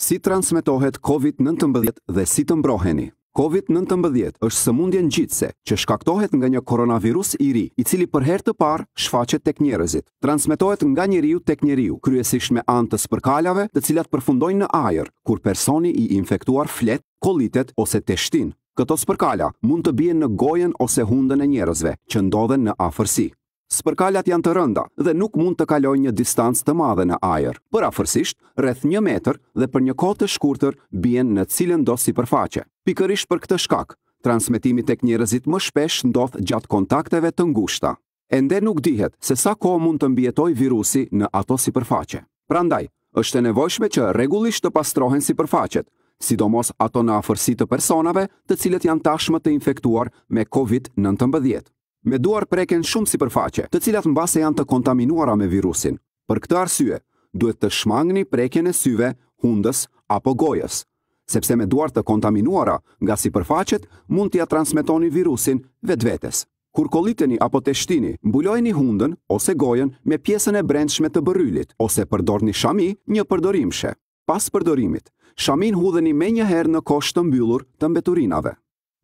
Si transmetohet Covid nëntëmbëdhjetë dhe si të mbroheni? Covid nëntëmbëdhjetë është sëmundje ngjitëse që shkaktohet nga një koronavirus i ri, i cili për herë të parë shfaqet tek njerëzit. Transmetohet nga njeriu tek njeriu, kryesisht me anë të spërkalave, të cilat përfundojnë në ajër, kur personi i infektuar flet, kollitet ose teshtin. Këto spërkala mund të bien në gojën ose hundën e njerëzve që ndodhen në afërsi. Spërkalat janë të rënda dhe nuk mund të kalojnë një distancë të madhe në ajër, por afërsisht rreth një metër dhe për një kohë të shkurtër bien në cilëndo sipërfaqe. Pikërisht për këtë shkak, transmetimi tek njerëzit më shpesh ndodh gjatë kontakteve të ngushta. Ende nuk dihet se sa kohë mund të mbijetojë virusi në ato sipërfaqe. Prandaj, është e nevojshme që rregullisht të pastrohen sipërfaqet, sidomos ato në afërsi të personave të cilët janë tashmë të infektuar me Covid nëntëmbëdhjetë. me duar preken shumë sipërfaqe, të cilat mbase janë të kontaminuara me virusin. Për këtë arsye, duhet të shmangni prekjen e syve, hundës apo gojës, sepse me duar të kontaminuara nga sipërfaqet mund t'ia transmetoni virusin vetvetes. Kur kolliteni apo teshtini, mbulojeni hundën ose gojën me pjesën e brendshme të bërrylit ose përdorni shami njëpërdorimshe. Pas përdorimit, shaminë hudheni menjëherë në kosh të mbyllur të mbeturinave.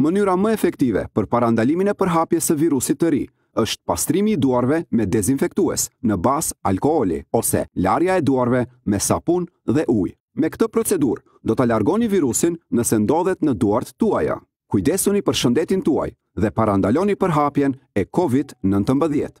Mënyra më efektive për parandalimin e përhapjes së virusit të ri është pastrimi i duarve me dezinfektues në bazë alkooli ose larja e duarve me sapun dhe ujë. Me këtë procedurë, do ta largoni virusin nëse ndodhet në duart tuaja. Kujdesuni për shëndetin tuaj dhe parandaloni përhapjen e Covid nëntëmbëdhjetë.